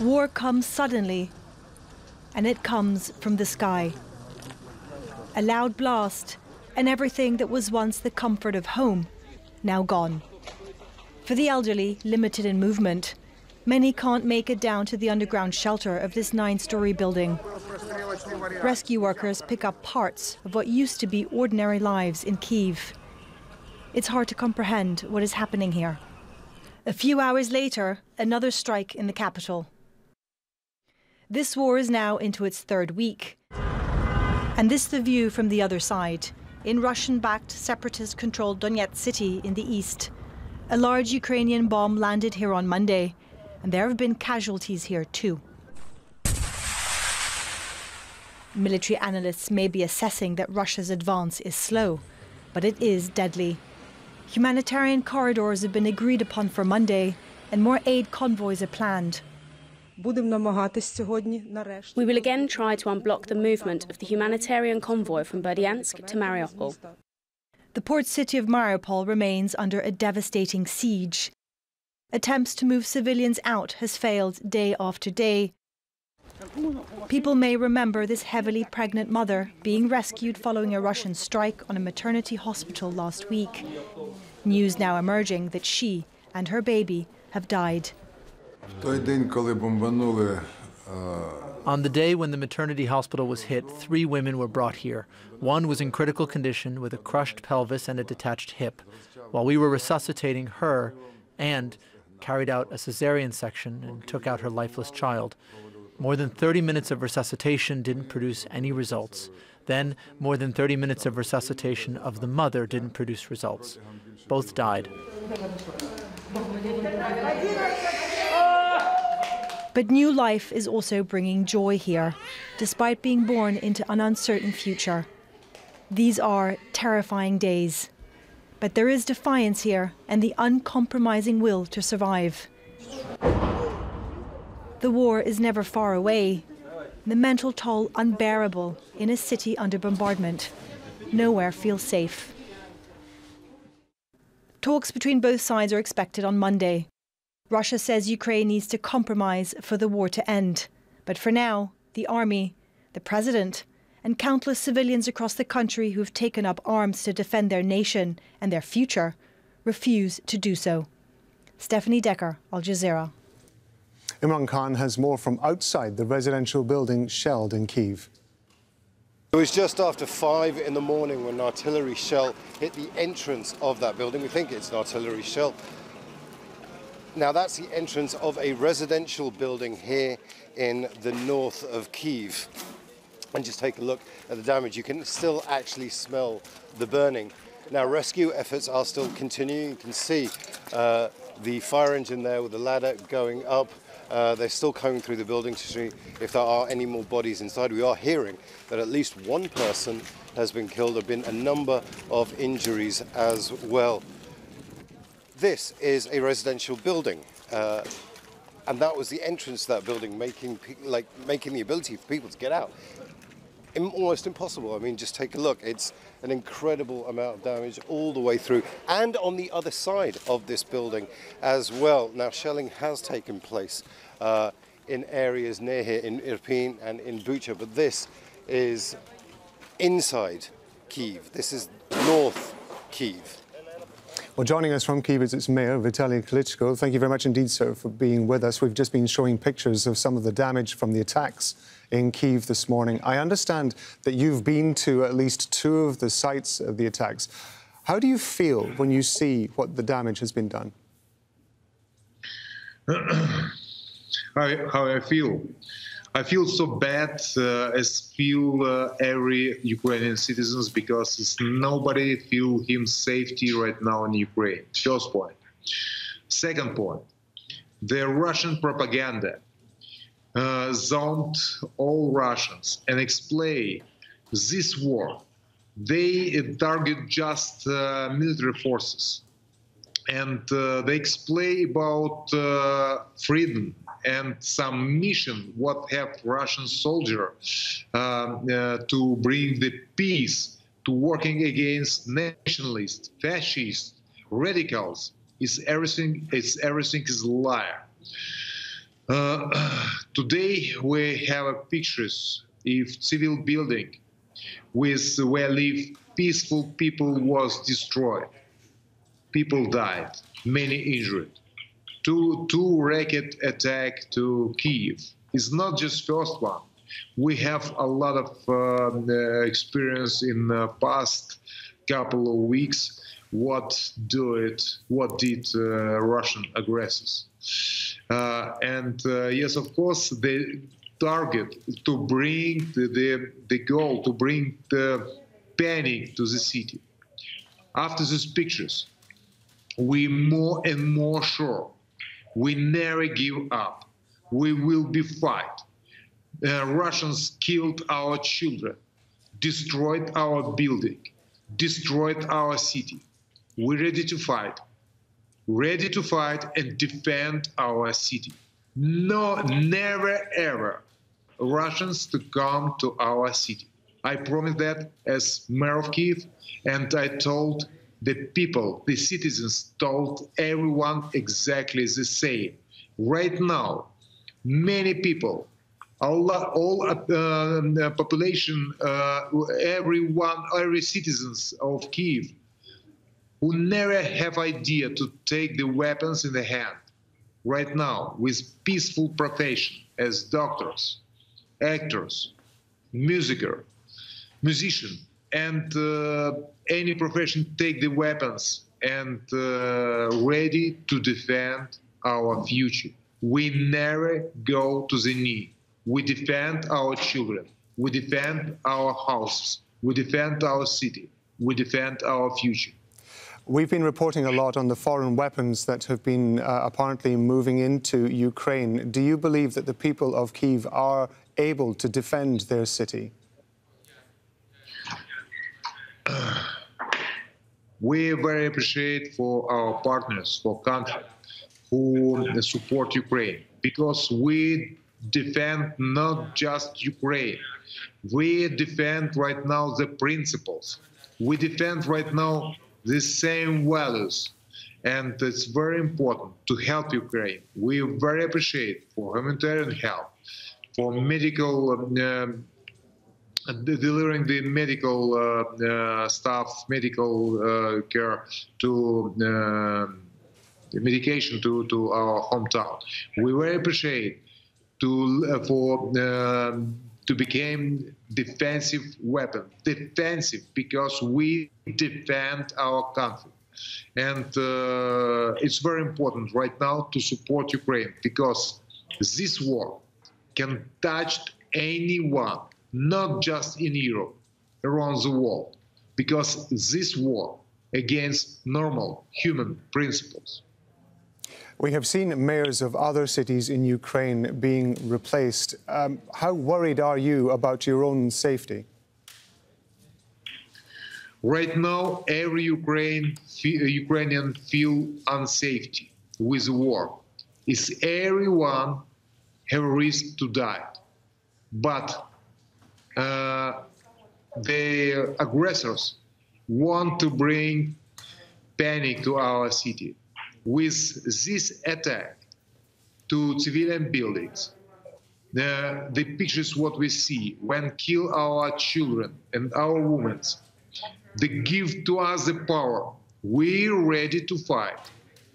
War comes suddenly, and it comes from the sky. A loud blast, and everything that was once the comfort of home, now gone. For the elderly, limited in movement, many can't make it down to the underground shelter of this nine story building. Rescue workers pick up parts of what used to be ordinary lives in Kiev. It's hard to comprehend what is happening here. A few hours later, another strike in the capital. This war is now into its third week. And this the view from the other side, in Russian backed separatist controlled Donetsk city in the east. A large Ukrainian bomb landed here on Monday, and there have been casualties here too. Military analysts may be assessing that Russia's advance is slow, but it is deadly. Humanitarian corridors have been agreed upon for Monday, and more aid convoys are planned. We will again try to unblock the movement of the humanitarian convoy from Berdyansk to Mariupol. The port city of Mariupol remains under a devastating siege. Attempts to move civilians out has failed day after day. People may remember this heavily pregnant mother being rescued following a Russian strike on a maternity hospital last week. News now emerging that she and her baby have died. On the day when the maternity hospital was hit, three women were brought here. One was in critical condition with a crushed pelvis and a detached hip. While we were resuscitating her and carried out a cesarean section and took out her lifeless child. More than 30 minutes of resuscitation didn't produce any results. Then, more than 30 minutes of resuscitation of the mother didn't produce results. Both died. But new life is also bringing joy here, despite being born into an uncertain future. These are terrifying days. But there is defiance here and the uncompromising will to survive. The war is never far away, the mental toll unbearable in a city under bombardment. Nowhere feels safe. Talks between both sides are expected on Monday. Russia says Ukraine needs to compromise for the war to end. But for now, the army, the president, and countless civilians across the country who've taken up arms to defend their nation and their future refuse to do so. Stefanie Dekker, Al Jazeera. Imran Khan has more from outside the residential building shelled in Kiev. It was just after five in the morning when an artillery shell hit the entrance of that building. We think it's an artillery shell. Now, that's the entrance of a residential building here in the north of Kiev. And just take a look at the damage. You can still actually smell the burning. Now, rescue efforts are still continuing. You can see uh, the fire engine there with the ladder going up. Uh, they're still coming through the building to see if there are any more bodies inside. We are hearing that at least one person has been killed. There have been a number of injuries as well. This is a residential building. Uh, and that was the entrance to that building, making like making the ability for people to get out almost impossible. I mean, just take a look. It's an incredible amount of damage all the way through, and on the other side of this building as well. Now, shelling has taken place uh, in areas near here, in Irpin and in Bucha, but this is inside Kiev. This is North Kiev. Well, joining us from Kiev is its mayor, Vitaly Klitschko. Thank you very much indeed, sir, for being with us. We've just been showing pictures of some of the damage from the attacks in Kiev this morning. I understand that you've been to at least two of the sites of the attacks. How do you feel when you see what the damage has been done? how, how I feel? I feel so bad uh, as feel uh, every Ukrainian citizens because nobody feel him safety right now in Ukraine. First point. Second point, the Russian propaganda uh, zoned all Russians and explain this war. They target just uh, military forces and uh, they explain about uh, freedom and some mission what have Russian soldier uh, uh, to bring the peace to working against nationalists, fascists, radicals. Is everything? It's everything is liar. Uh, today we have pictures of civil building with where live peaceful people was destroyed. People died, many injured. Two, two rocket attack to Kiev is not just first one. We have a lot of uh, experience in the past couple of weeks. What do it? What did uh, Russian aggressors? Uh, and uh, yes, of course, the target to bring the, the, the goal to bring the panic to the city. After these pictures, we more and more sure we never give up. We will be fight. Uh, Russians killed our children, destroyed our building, destroyed our city. We're ready to fight, ready to fight and defend our city. No, never ever Russians to come to our city. I promised that as mayor of Kiev, and I told the people, the citizens, told everyone exactly the same. Right now, many people, all, all uh, population, uh, everyone, every citizens of Kiev, who never have idea to take the weapons in the hand, right now, with peaceful profession as doctors, actors, musicer, musician, and uh, any profession take the weapons and uh, ready to defend our future. We never go to the knee. We defend our children. We defend our houses. We defend our city. We defend our future. We've been reporting a lot on the foreign weapons that have been uh, apparently moving into Ukraine. Do you believe that the people of Kiev are able to defend their city? we very appreciate for our partners, for country who support Ukraine, because we defend not just Ukraine. We defend right now the principles. We defend right now the same values. And it's very important to help Ukraine. We very appreciate for humanitarian help, for medical um, delivering the medical uh, uh, staff, medical uh, care to medication to, to our hometown. We very appreciate to for um, to become defensive weapon, defensive because we defend our country. And uh, it's very important right now to support Ukraine because this war can touch anyone not just in Europe, around the world, because this war against normal human principles. We have seen mayors of other cities in Ukraine being replaced. Um, how worried are you about your own safety? Right now, every Ukraine, Ukrainian feel unsafety with war. Is everyone have risk to die, but uh, the aggressors want to bring panic to our city. With this attack to civilian buildings, the, the pictures what we see when kill our children and our women, they give to us the power. We're ready to fight.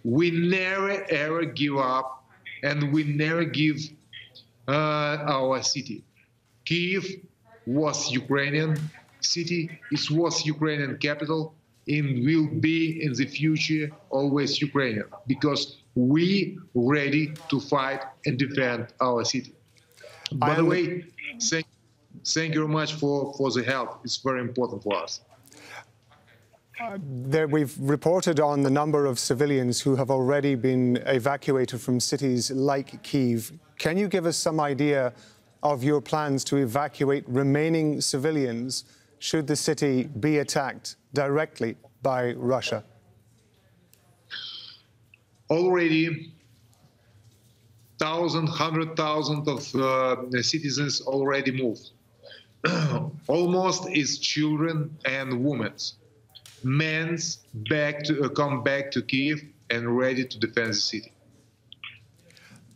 We never ever give up, and we never give uh, our city. Kiev was Ukrainian city, it was Ukrainian capital, and will be in the future always Ukrainian because we ready to fight and defend our city. By the way, thank, thank you very much for, for the help. It's very important for us. Uh, there, we've reported on the number of civilians who have already been evacuated from cities like Kiev. Can you give us some idea of your plans to evacuate remaining civilians should the city be attacked directly by Russia? Already, thousand, hundred thousand of uh, citizens already moved. Almost is children and women. Men's back to uh, come back to Kiev and ready to defend the city.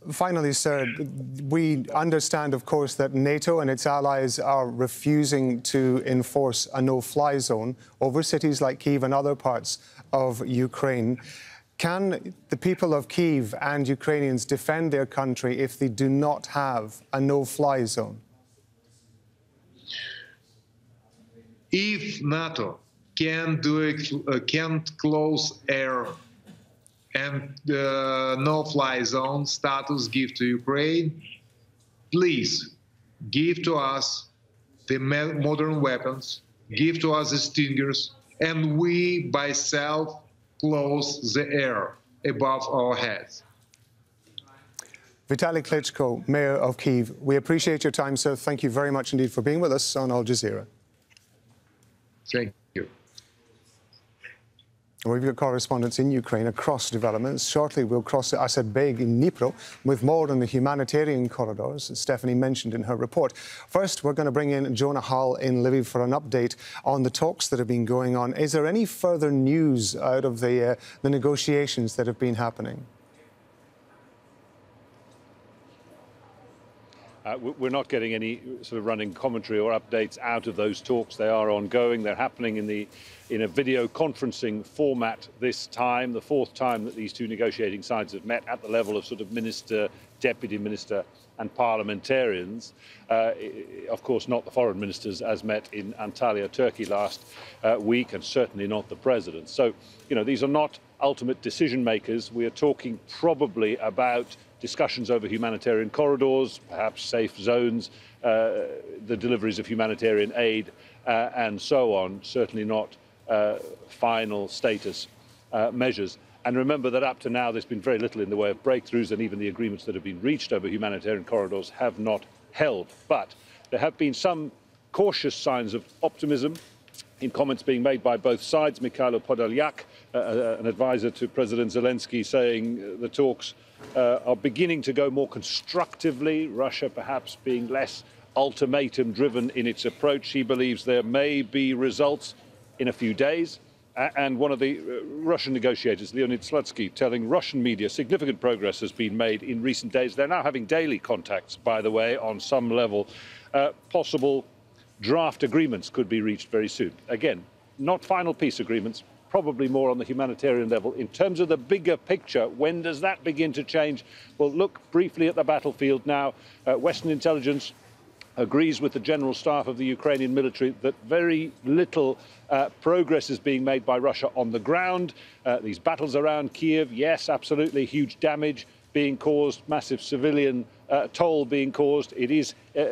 Finally, sir, we understand, of course, that NATO and its allies are refusing to enforce a no fly zone over cities like Kiev and other parts of Ukraine. Can the people of Kiev and Ukrainians defend their country if they do not have a no fly zone? If NATO can do it, uh, can't close air and uh, no-fly zone status give to Ukraine, please give to us the modern weapons, give to us the Stingers, and we by self close the air above our heads. Vitaly Klitschko, Mayor of Kiev, we appreciate your time, sir. Thank you very much indeed for being with us on Al Jazeera. Thank you. We've got correspondents in Ukraine across developments. Shortly, we'll cross Assed Baig in Dnipro with more on the humanitarian corridors, as Stefanie mentioned in her report. First, we're going to bring in Jonah Hull in Lviv for an update on the talks that have been going on. Is there any further news out of the, uh, the negotiations that have been happening? Uh, we're not getting any sort of running commentary or updates out of those talks. They are ongoing. They're happening in the in a video conferencing format this time, the fourth time that these two negotiating sides have met at the level of sort of minister, deputy minister, and parliamentarians. Uh, of course, not the foreign ministers as met in Antalya, Turkey last uh, week, and certainly not the president. So, you know, these are not ultimate decision makers. We are talking probably about discussions over humanitarian corridors, perhaps safe zones, uh, the deliveries of humanitarian aid, uh, and so on. Certainly not uh, final status uh, measures. And remember that up to now, there's been very little in the way of breakthroughs, and even the agreements that have been reached over humanitarian corridors have not held. But there have been some cautious signs of optimism in comments being made by both sides. Mikhailo Podolyak, uh, uh, an advisor to President Zelensky, saying the talks uh, are beginning to go more constructively, Russia perhaps being less ultimatum driven in its approach. He believes there may be results in a few days. And one of the uh, Russian negotiators, Leonid Slutsky, telling Russian media significant progress has been made in recent days. They're now having daily contacts, by the way, on some level. Uh, possible draft agreements could be reached very soon. Again, not final peace agreements, probably more on the humanitarian level. In terms of the bigger picture, when does that begin to change? Well, look briefly at the battlefield now. Uh, Western intelligence agrees with the general staff of the Ukrainian military that very little uh, progress is being made by Russia on the ground. Uh, these battles around Kiev, yes, absolutely, huge damage being caused, massive civilian uh, toll being caused. It is uh,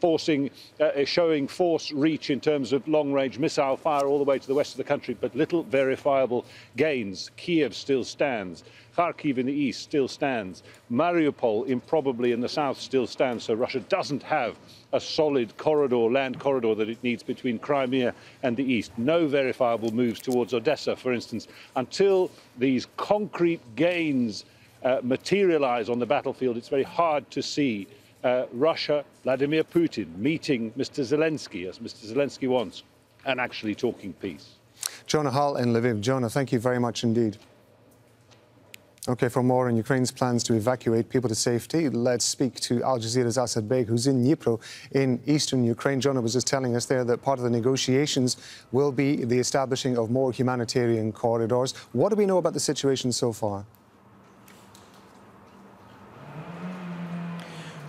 forcing, uh, showing force reach in terms of long-range missile fire all the way to the west of the country, but little verifiable gains. Kiev still stands. Kharkiv in the east still stands. Mariupol, improbably in the south, still stands. So Russia doesn't have a solid corridor, land corridor that it needs between Crimea and the east. No verifiable moves towards Odessa, for instance, until these concrete gains uh, materialize on the battlefield, it's very hard to see uh, Russia, Vladimir Putin, meeting Mr. Zelensky, as Mr. Zelensky wants, and actually talking peace. Jonah Hull in Lviv. Jonah, thank you very much indeed. Okay, for more on Ukraine's plans to evacuate people to safety, let's speak to Al Jazeera's Assed Baig, who's in Dnipro in eastern Ukraine. Jonah was just telling us there that part of the negotiations will be the establishing of more humanitarian corridors. What do we know about the situation so far?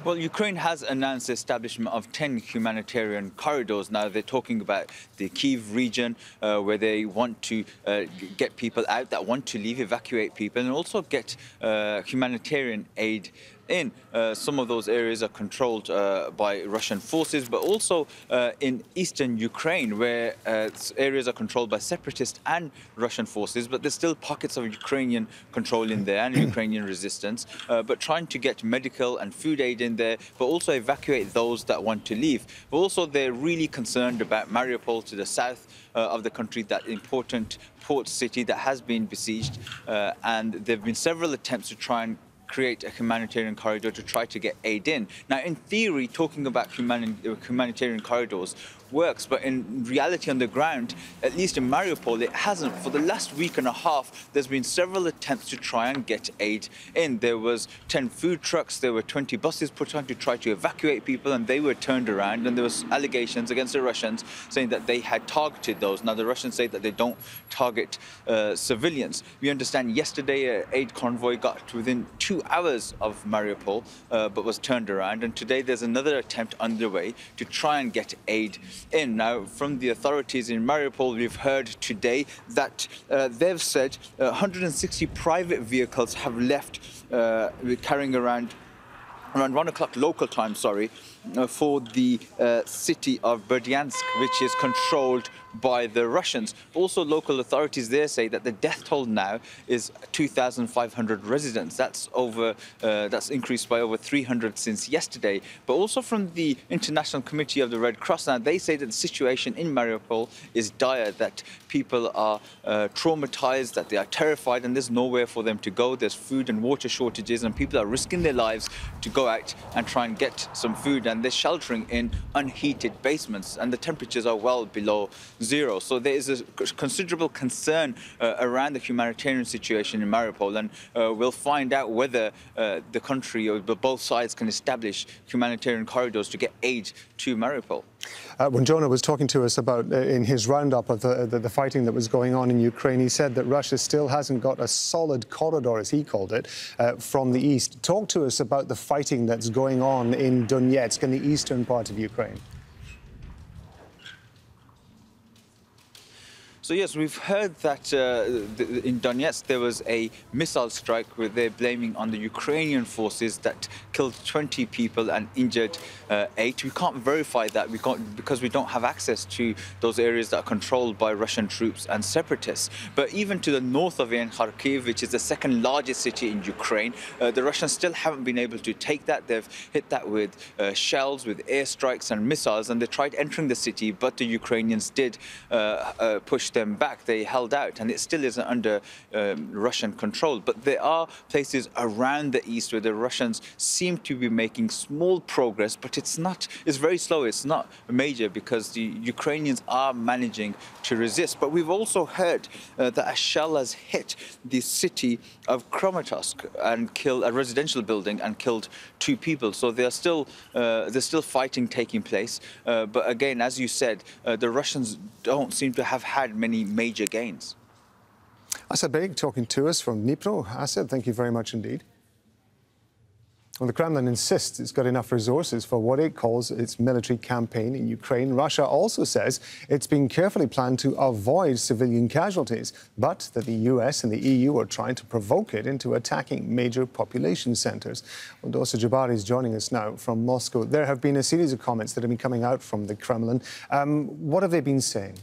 Well, Ukraine has announced the establishment of 10 humanitarian corridors. Now they're talking about the Kiev region, uh, where they want to uh, get people out that want to leave, evacuate people, and also get uh, humanitarian aid in. Uh, some of those areas are controlled uh, by Russian forces, but also uh, in eastern Ukraine, where uh, areas are controlled by separatist and Russian forces, but there's still pockets of Ukrainian control in there and Ukrainian resistance, uh, but trying to get medical and food aid in there, but also evacuate those that want to leave. But also they're really concerned about Mariupol to the south uh, of the country, that important port city that has been besieged, and there have been several attempts to try and create a humanitarian corridor to try to get aid in. Now, in theory, talking about humani humanitarian corridors works. But in reality, on the ground, at least in Mariupol, it hasn't. For the last week and a half, there's been several attempts to try and get aid in. There was 10 food trucks, there were 20 buses put on to try to evacuate people, and they were turned around. And there was allegations against the Russians saying that they had targeted those. Now, the Russians say that they don't target uh, civilians. We understand yesterday, an aid convoy got within two hours of Mariupol, uh, but was turned around. And today, there's another attempt underway to try and get aid in. Now, from the authorities in Mariupol, we've heard today that uh, they've said uh, 160 private vehicles have left uh, carrying around around one o'clock local time, sorry, uh, for the uh, city of Berdyansk, which is controlled by the Russians. Also, local authorities there say that the death toll now is 2,500 residents. That's over. Uh, that's increased by over 300 since yesterday. But also from the International Committee of the Red Cross, now they say that the situation in Mariupol is dire. That people are uh, traumatized, that they are terrified, and there's nowhere for them to go. There's food and water shortages, and people are risking their lives to go out and try and get some food. And they're sheltering in unheated basements, and the temperatures are well below zero. So there is a considerable concern uh, around the humanitarian situation in Mariupol, and uh, we'll find out whether uh, the country or both sides can establish humanitarian corridors to get aid to Mariupol. Uh, when Jonah was talking to us about uh, in his roundup of the, the, the, fighting that was going on in Ukraine, he said that Russia still hasn't got a solid corridor, as he called it, uh, from the east. Talk to us about the fighting that's going on in Donetsk, and the eastern part of Ukraine. So yes, we've heard that uh, in Donetsk there was a missile strike where they're blaming on the Ukrainian forces that killed 20 people and injured uh, eight. We can't verify that we can't, because we don't have access to those areas that are controlled by Russian troops and separatists. But even to the north of in Kharkiv, which is the second largest city in Ukraine, uh, the Russians still haven't been able to take that. They've hit that with uh, shells, with airstrikes and missiles, and they tried entering the city, but the Ukrainians did uh, uh, push them back. They held out, and it still isn't under um, Russian control. But there are places around the east where the Russians seem to be making small progress, but it's not. It's very slow. It's not major because the Ukrainians are managing to resist. But we've also heard uh, that a shell has hit the city of Kramatorsk and killed a residential building and killed two people. So there's still uh, there's still fighting taking place. Uh, but again, as you said, uh, the Russians don't seem to have had many major gains. Assed Baig talking to us from Dnipro. Assed, thank you very much indeed. Well, the Kremlin insists it's got enough resources for what it calls its military campaign in Ukraine. Russia also says it's been carefully planned to avoid civilian casualties, but that the US and the EU are trying to provoke it into attacking major population centers. Well, Dorsa Jabbari is joining us now from Moscow. There have been a series of comments that have been coming out from the Kremlin. Um, what have they been saying?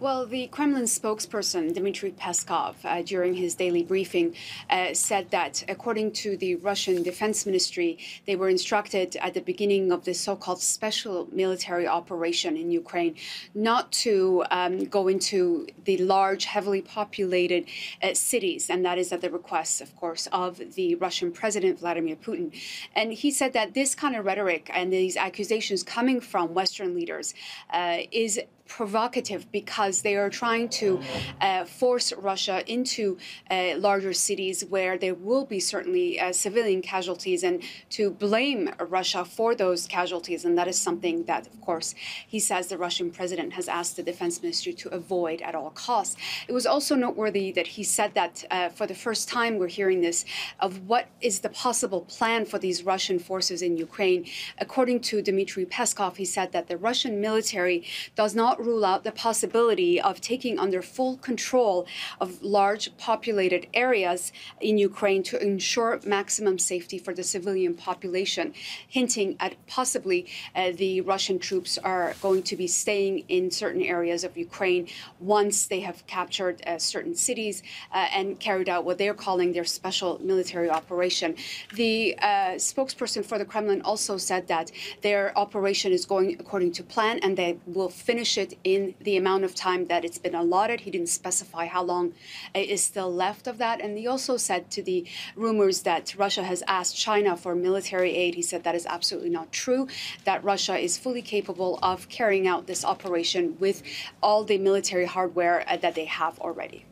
Well, the Kremlin spokesperson, Dmitry Peskov, uh, during his daily briefing, uh, said that according to the Russian Defense Ministry, they were instructed at the beginning of the so called special military operation in Ukraine not to um, go into the large, heavily populated uh, cities. And that is at the request, of course, of the Russian President Vladimir Putin. And he said that this kind of rhetoric and these accusations coming from Western leaders uh, is provocative because they are trying to uh, force Russia into uh, larger cities where there will be certainly uh, civilian casualties and to blame Russia for those casualties. And that is something that, of course, he says the Russian president has asked the defense ministry to avoid at all costs. It was also noteworthy that he said that uh, for the first time we're hearing this of what is the possible plan for these Russian forces in Ukraine. According to Dmitry Peskov, he said that the Russian military does not rule out the possibility of taking under full control of large populated areas in Ukraine to ensure maximum safety for the civilian population, hinting at possibly uh, the Russian troops are going to be staying in certain areas of Ukraine once they have captured uh, certain cities uh, and carried out what they're calling their special military operation. The uh, spokesperson for the Kremlin also said that their operation is going according to plan and they will finish it in the amount of time that it's been allotted. He didn't specify how long is still left of that. And he also said to the rumors that Russia has asked China for military aid, he said that is absolutely not true, that Russia is fully capable of carrying out this operation with all the military hardware uh, that they have already.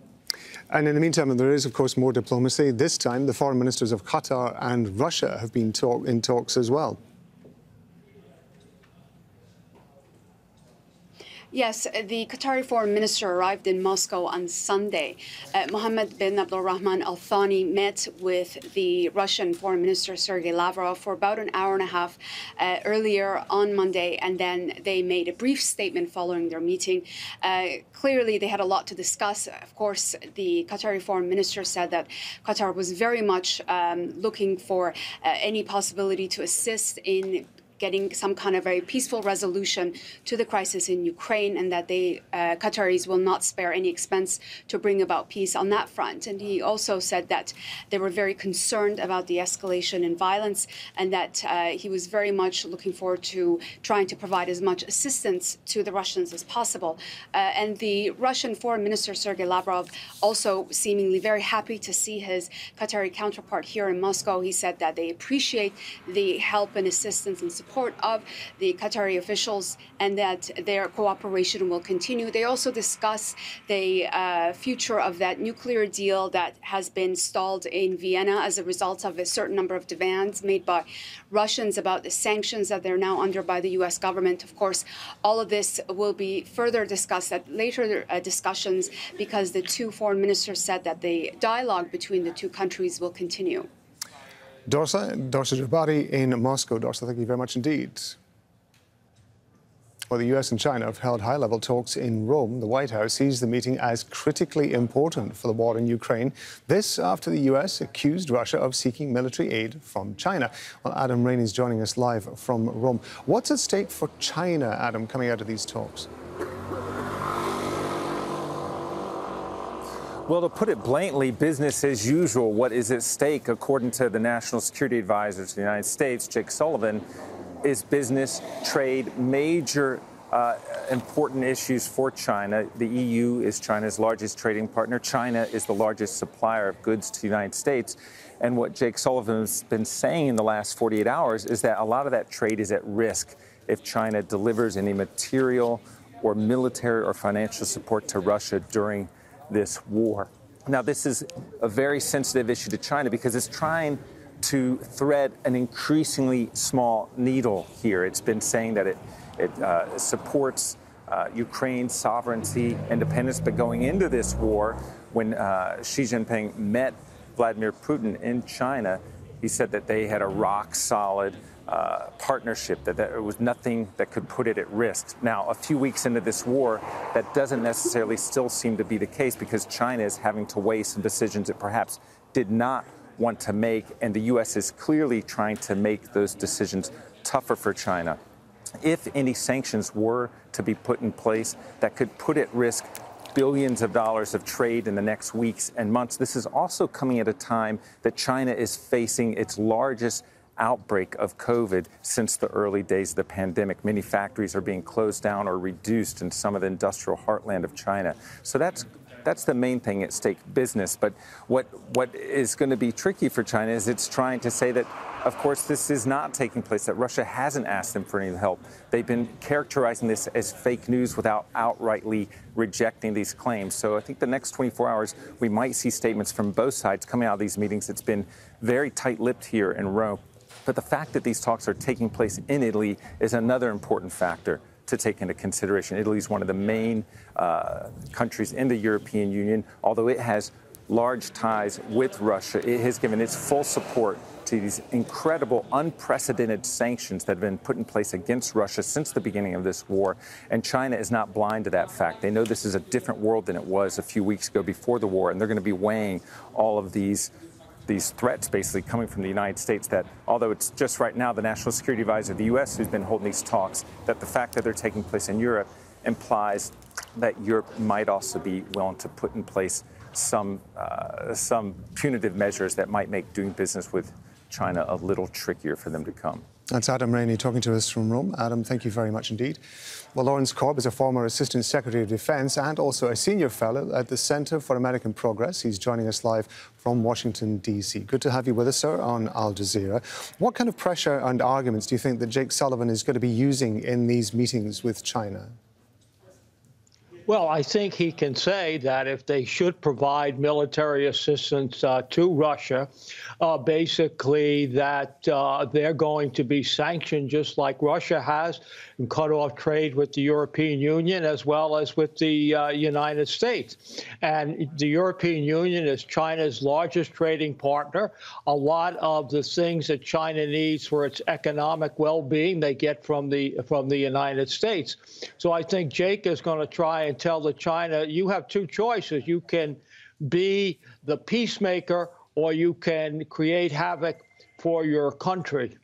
And in the meantime, there is, of course, more diplomacy. This time, the foreign ministers of Qatar and Russia have been talk in talks as well. Yes, the Qatari foreign minister arrived in Moscow on Sunday. Uh, Mohammed bin Abdulrahman Al Thani met with the Russian foreign minister Sergei Lavrov for about an hour and a half uh, earlier on Monday, and then they made a brief statement following their meeting. Uh, clearly, they had a lot to discuss. Of course, the Qatari foreign minister said that Qatar was very much um, looking for uh, any possibility to assist in getting some kind of very peaceful resolution to the crisis in Ukraine and that they uh, Qataris will not spare any expense to bring about peace on that front. And he also said that they were very concerned about the escalation in violence and that uh, he was very much looking forward to trying to provide as much assistance to the Russians as possible. Uh, and the Russian Foreign Minister Sergei Lavrov also seemingly very happy to see his Qatari counterpart here in Moscow. He said that they appreciate the help and assistance and support support of the Qatari officials and that their cooperation will continue. They also discuss the uh, future of that nuclear deal that has been stalled in Vienna as a result of a certain number of demands made by Russians about the sanctions that they're now under by the U.S. government. Of course, all of this will be further discussed at later uh, discussions because the two foreign ministers said that the dialogue between the two countries will continue. Dorsa, Dorsa Jabbari in Moscow. Dorsa, thank you very much indeed. Well, the US and China have held high level talks in Rome. The White House sees the meeting as critically important for the war in Ukraine. This after the US accused Russia of seeking military aid from China. Well, Adam Raney is joining us live from Rome. What's at stake for China, Adam, coming out of these talks? Well, to put it bluntly, business as usual. What is at stake, according to the National Security Advisor to the United States, Jake Sullivan, is business, trade, major uh, important issues for China. The EU is China's largest trading partner. China is the largest supplier of goods to the United States. And what Jake Sullivan has been saying in the last 48 hours is that a lot of that trade is at risk if China delivers any material or military or financial support to Russia during this war. Now, this is a very sensitive issue to China because it's trying to thread an increasingly small needle here. It's been saying that it, it uh, supports uh, Ukraine's sovereignty, independence, but going into this war, when uh, Xi Jinping met Vladimir Putin in China, he said that they had a rock solid uh, partnership, that there was nothing that could put it at risk. Now, a few weeks into this war, that doesn't necessarily still seem to be the case because China is having to weigh some decisions it perhaps did not want to make, and the U.S. is clearly trying to make those decisions tougher for China. If any sanctions were to be put in place that could put at risk billions of dollars of trade in the next weeks and months, this is also coming at a time that China is facing its largest outbreak of COVID since the early days of the pandemic. Many factories are being closed down or reduced in some of the industrial heartland of China. So that's that's the main thing at stake, business. But what what is going to be tricky for China is it's trying to say that, of course, this is not taking place. That Russia hasn't asked them for any help. They've been characterizing this as fake news without outrightly rejecting these claims. So I think the next 24 hours we might see statements from both sides coming out of these meetings. It's been very tight-lipped here in Rome. But the fact that these talks are taking place in Italy is another important factor to take into consideration. Italy is one of the main uh, countries in the European Union. Although it has large ties with Russia, it has given its full support to these incredible, unprecedented sanctions that have been put in place against Russia since the beginning of this war. And China is not blind to that fact. They know this is a different world than it was a few weeks ago before the war, and they're going to be weighing all of these these threats basically coming from the United States that although it's just right now the National Security Advisor of the U.S. who's been holding these talks, that the fact that they're taking place in Europe implies that Europe might also be willing to put in place some, uh, some punitive measures that might make doing business with China a little trickier for them to come. That's Adam Raney talking to us from Rome. Adam, thank you very much indeed. Well, Lawrence Korb is a former Assistant Secretary of Defense and also a senior fellow at the Center for American Progress. He's joining us live from Washington, D.C. Good to have you with us, sir, on Al Jazeera. What kind of pressure and arguments do you think that Jake Sullivan is going to be using in these meetings with China? Well, I think he can say that if they should provide military assistance uh, to Russia, uh, basically that uh, they're going to be sanctioned just like Russia has and cut off trade with the European Union as well as with the uh, United States. And the European Union is China's largest trading partner. A lot of the things that China needs for its economic well-being they get from the from the United States. So I think Jake is going to try and tell the China, you have two choices. You can be the peacemaker or you can create havoc for your country.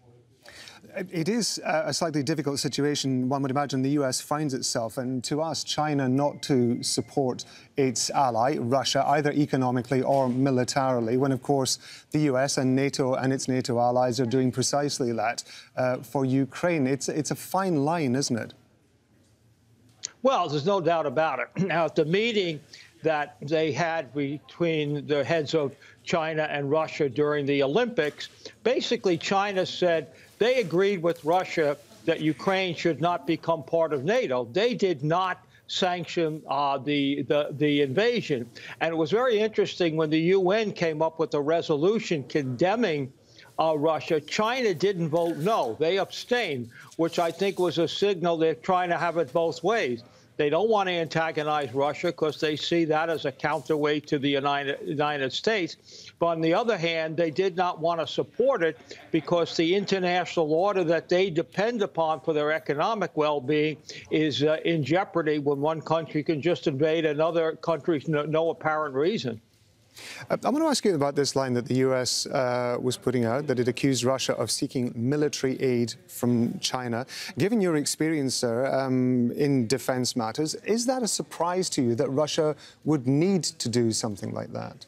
It is a slightly difficult situation, one would imagine the US finds itself, and to ask China not to support its ally, Russia, either economically or militarily, when, of course, the US and NATO and its NATO allies are doing precisely that uh, for Ukraine. It's, it's a fine line, isn't it? Well, there's no doubt about it. Now, at the meeting that they had between the heads of China and Russia during the Olympics, basically China said they agreed with Russia that Ukraine should not become part of NATO. They did not sanction uh, the, the, the invasion. And it was very interesting when the UN came up with a resolution condemning uh, Russia. China didn't vote no. They abstained, which I think was a signal they're trying to have it both ways. They don't want to antagonize Russia because they see that as a counterweight to the United, United States. But on the other hand, they did not want to support it because the international order that they depend upon for their economic well being is uh, in jeopardy when one country can just invade another country for no, no apparent reason. Uh, I want to ask you about this line that the US uh, was putting out, that it accused Russia of seeking military aid from China. Given your experience, sir, um, in defense matters, is that a surprise to you that Russia would need to do something like that?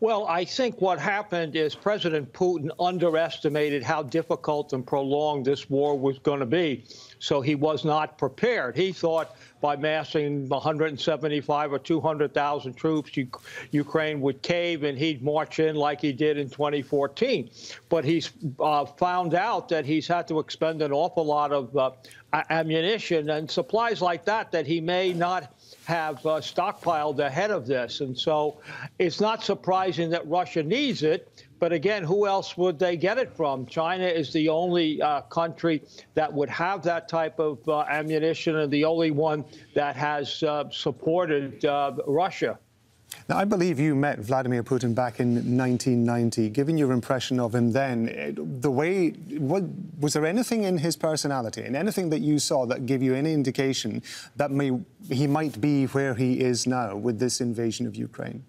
Well, I think what happened is President Putin underestimated how difficult and prolonged this war was going to be. So he was not prepared. He thought by massing 175 or 200,000 troops, Ukraine would cave and he'd march in like he did in 2014. But he's uh, found out that he's had to expend an awful lot of uh, ammunition and supplies like that that he may not have uh, stockpiled ahead of this. And so it's not surprising that Russia needs it. But again, who else would they get it from? China is the only uh, country that would have that type of uh, ammunition and the only one that has uh, supported uh, Russia. Now, I believe you met Vladimir Putin back in 1990. Given your impression of him then, the way what, was there anything in his personality and anything that you saw that gave you any indication that may, he might be where he is now with this invasion of Ukraine?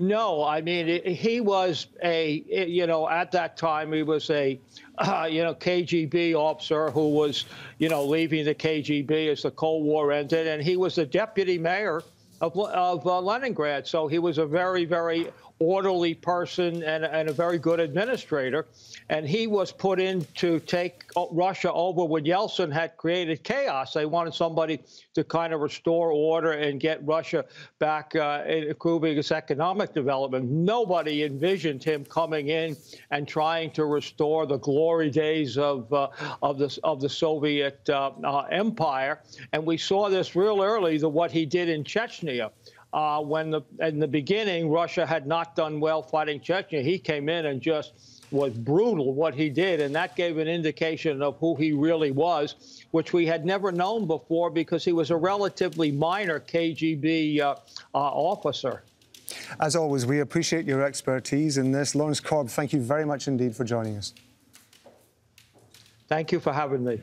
No, I mean it, he was a you know at that time he was a uh, you know KGB officer who was you know leaving the KGB as the Cold War ended, and he was the deputy mayor of, of uh, Leningrad. So he was a very very orderly person and, and, a very good administrator. And he was put in to take Russia over when Yeltsin had created chaos. They wanted somebody to kind of restore order and get Russia back uh, improving its economic development. Nobody envisioned him coming in and trying to restore the glory days of uh, of the of the Soviet uh, uh empire. And we saw this real early, the what he did in Chechnya uh, when the, in the beginning Russia had not done well fighting Chechnya. He came in and just was brutal what he did, and that gave an indication of who he really was, which we had never known before because he was a relatively minor KGB uh, uh, officer. As always, we appreciate your expertise in this. Lawrence Korb, thank you very much indeed for joining us. Thank you for having me.